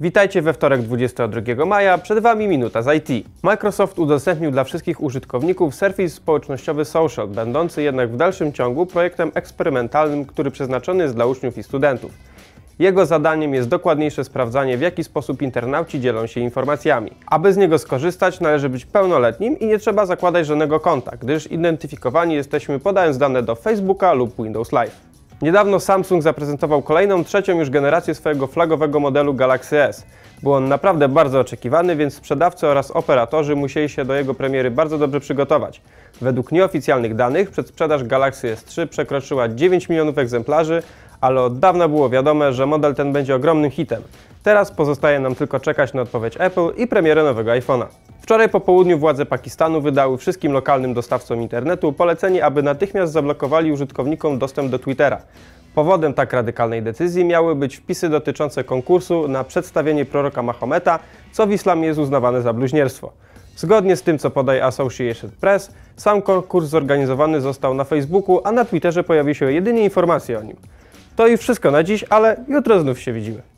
Witajcie we wtorek 22 maja, przed Wami Minuta z IT. Microsoft udostępnił dla wszystkich użytkowników serwis społecznościowy Social, będący jednak w dalszym ciągu projektem eksperymentalnym, który przeznaczony jest dla uczniów i studentów. Jego zadaniem jest dokładniejsze sprawdzanie, w jaki sposób internauci dzielą się informacjami. Aby z niego skorzystać, należy być pełnoletnim i nie trzeba zakładać żadnego konta, gdyż identyfikowani jesteśmy podając dane do Facebooka lub Windows Live. Niedawno Samsung zaprezentował kolejną, trzecią już generację swojego flagowego modelu Galaxy S. Był on naprawdę bardzo oczekiwany, więc sprzedawcy oraz operatorzy musieli się do jego premiery bardzo dobrze przygotować. Według nieoficjalnych danych przedsprzedaż Galaxy S3 przekroczyła 9 milionów egzemplarzy, ale od dawna było wiadome, że model ten będzie ogromnym hitem. Teraz pozostaje nam tylko czekać na odpowiedź Apple i premierę nowego iPhone'a. Wczoraj po południu władze Pakistanu wydały wszystkim lokalnym dostawcom internetu polecenie, aby natychmiast zablokowali użytkownikom dostęp do Twittera. Powodem tak radykalnej decyzji miały być wpisy dotyczące konkursu na przedstawienie proroka Mahometa, co w islamie jest uznawane za bluźnierstwo. Zgodnie z tym, co podaje Associated Press, sam konkurs zorganizowany został na Facebooku, a na Twitterze pojawiły się jedynie informacje o nim. To już wszystko na dziś, ale jutro znów się widzimy.